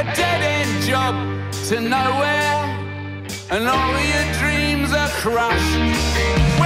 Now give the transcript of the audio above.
a dead-end job to nowhere, and all your dreams are crushed.